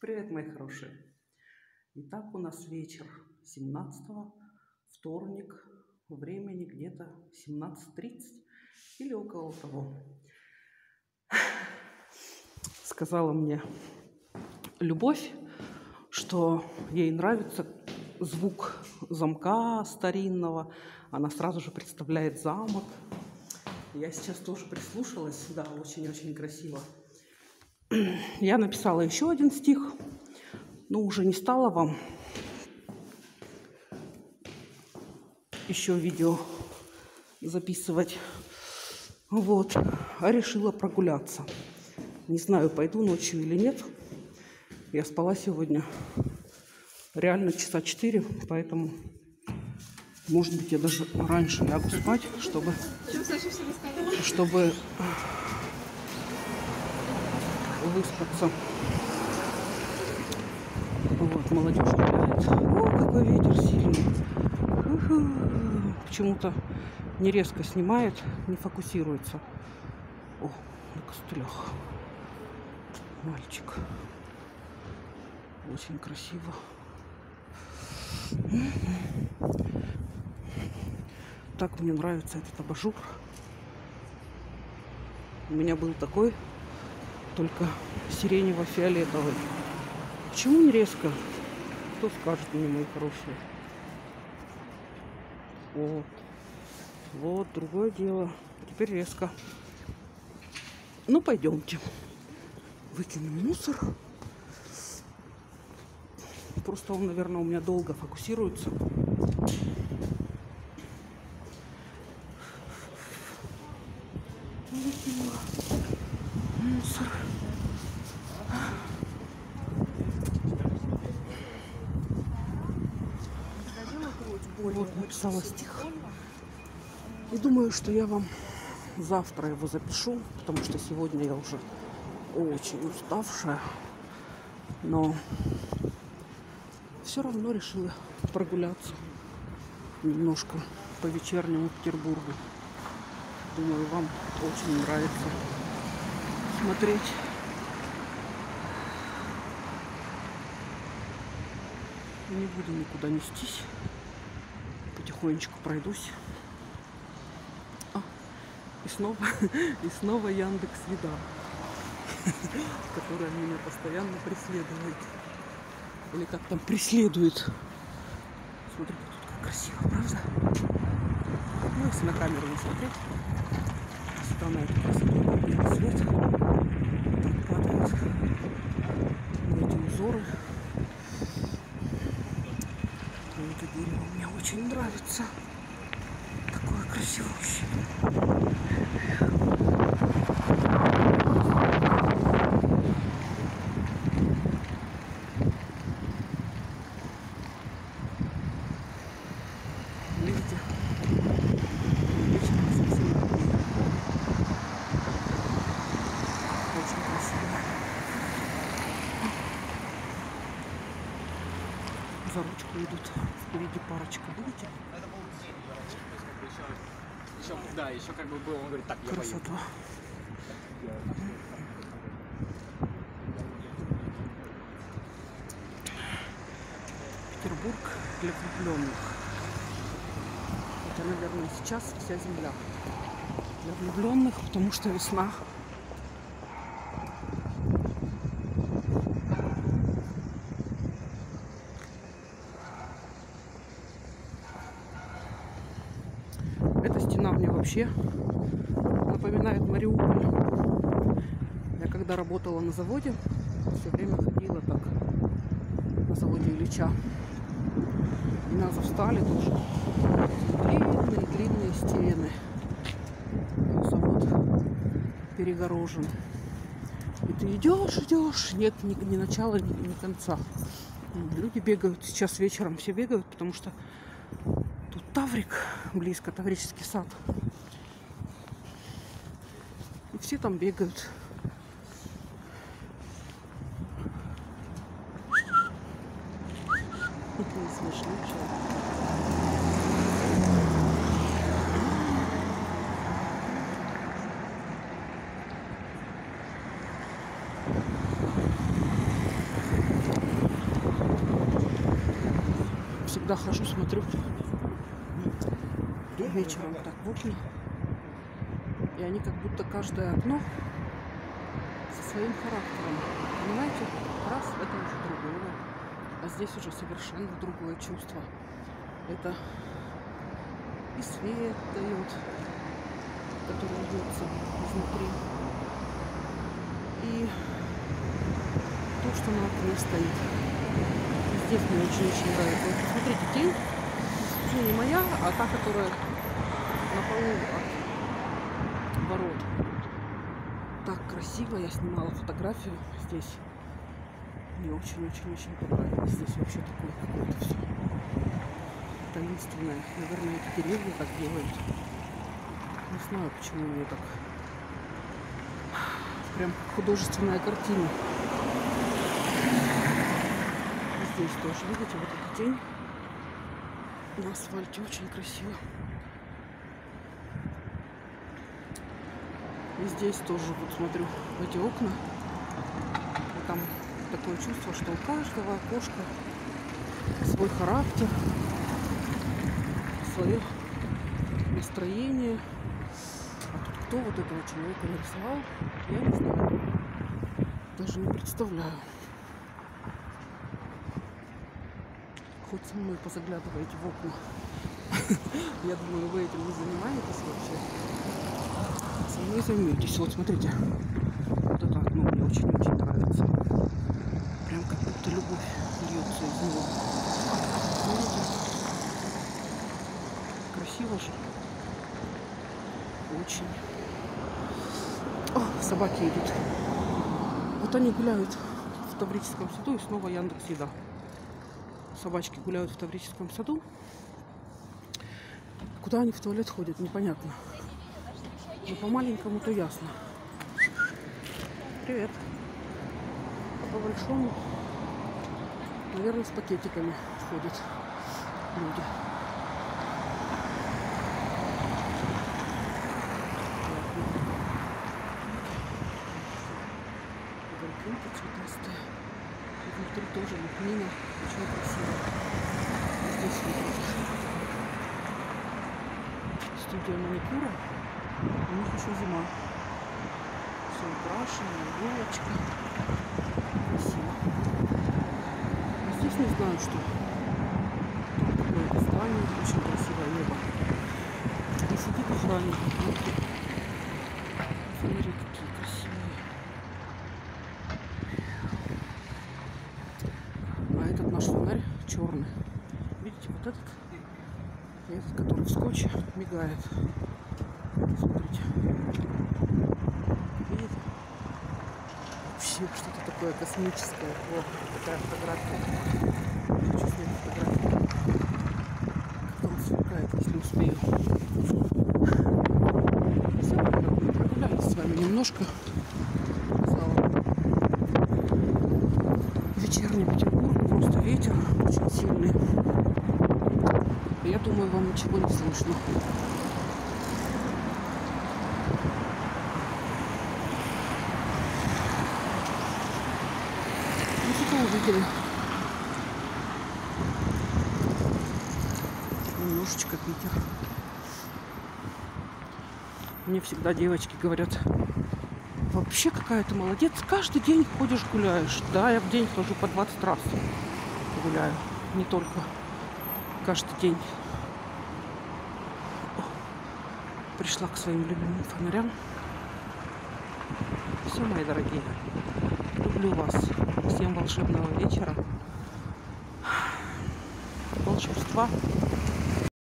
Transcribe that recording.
Привет, мои хорошие. Итак, у нас вечер 17 вторник, времени где-то 17.30 или около того. Сказала мне Любовь, что ей нравится звук замка старинного. Она сразу же представляет замок. Я сейчас тоже прислушалась. Да, очень-очень красиво. Я написала еще один стих, но уже не стала вам еще видео записывать. Вот, а решила прогуляться. Не знаю, пойду ночью или нет. Я спала сегодня реально часа четыре, поэтому, может быть, я даже раньше лягу спать, чтобы, чтобы выспаться. Вот, молодежь гуляет. О, какой ветер сильный. Почему-то не резко снимает, не фокусируется. О, на костылях. Мальчик. Очень красиво. Так мне нравится этот абажур. У меня был такой только сиренево-фиолетовый. Почему не резко? Кто скажет мне, мои хорошие? Вот. Вот, другое дело. Теперь резко. Ну, пойдемте. Выкинем мусор. Просто он, наверное, у меня долго фокусируется. мусор. Написала стих. И думаю, что я вам завтра его запишу, потому что сегодня я уже очень уставшая. Но все равно решила прогуляться немножко по вечернему Петербургу. Думаю, вам очень нравится смотреть. Не буду никуда нестись. Потихонечку пройдусь. А, и снова, и снова Яндекс Еда, которая меня постоянно преследует. Или как там преследует. Смотрите, тут как красиво, правда? Ну, если на камеру не смотреть, сюда на эту красоту свет эти узоры. И это дерево мне очень нравится. Такое красивое. За ручку идут. Впереди парочка. Был день. Еще, да, еще как бы было, он говорит, так, я Красота. поеду. Петербург для влюбленных. Это, наверное, сейчас вся земля для влюбленных, потому что весна. Мне вообще напоминает Мариуполь. Я когда работала на заводе, все время ходила так на заводе Ильича. И нас встали тоже длинные-длинные стены. Завод перегорожен. И ты идешь, идешь, нет ни, ни начала, ни, ни конца. Люди бегают, сейчас вечером все бегают, потому что Таврик, близко, Таврический сад. И все там бегают. Смешно, Всегда хожу, смотрю вечером так в окна. И они как будто каждое окно со своим характером. Понимаете? Раз, это уже другое. А здесь уже совершенно другое чувство. Это и свет дает, который льется изнутри. И то, что на окне стоит. Здесь мне очень-очень нравится. Вот посмотрите, тень, ну, не моя, а та, которая на полу от ворот. Так красиво. Я снимала фотографию здесь. Мне очень-очень-очень понравилось. Здесь вообще такое какое-то все таинственное. Наверное, эти деревья так делают. Не знаю, почему мне так. Прям художественная картина. Здесь тоже, видите, вот эта тень на асфальте очень красиво. И здесь тоже, вот смотрю, в эти окна. И там такое чувство, что у каждого окошка свой характер, свое настроение. А тут кто вот этого человека нарисовал, я не знаю. Даже не представляю. Хоть со мной позаглядываете в окна. Я думаю, вы этим не занимаетесь вообще. Со мной займетесь. Вот смотрите. Вот это окно мне очень-очень нравится. Прям как будто любовь льется из него. Красиво же. Очень. О, собаки идут. Вот они гуляют в Таврическом саду и снова Яндекс Еда. Собачки гуляют в Таврическом саду. Куда они в туалет ходят, непонятно. Но по маленькому то ясно. Привет. А по большому, наверное, с пакетиками ходят люди. Угольки цветастые. Внутри тоже лепнина. Очень красиво. Здесь вот студия маникюра. У них еще зима. Все украшено, елочка. Красиво. А здесь не знаю, что. Там какое-то здание, очень красивое небо. И сидит охранник. Смотри, какие красивые. А этот наш фонарь черный. Видите, вот этот этот, который в скотче, мигает. Смотрите. Видите? Вообще что-то такое космическое. Вот такая фотография. Хочу снять фотографию. Он сверкает, если успею. Все, прогулялись с вами немножко. Вечерний Петербург, просто ветер очень сильный. Я думаю, вам ничего не слышно. Ну увидели? Немножечко Питер. Мне всегда девочки говорят, вообще какая ты молодец, каждый день ходишь гуляешь. Да, я в день хожу по 20 раз гуляю, не только каждый день. Пришла к своим любимым фонарям. Все, мои дорогие, люблю вас. Всем волшебного вечера. Волшебства.